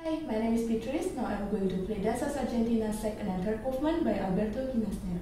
Hi, my name is Beatrice. Now I'm going to play Danzas Argentina second and third movement by Alberto Ginastera.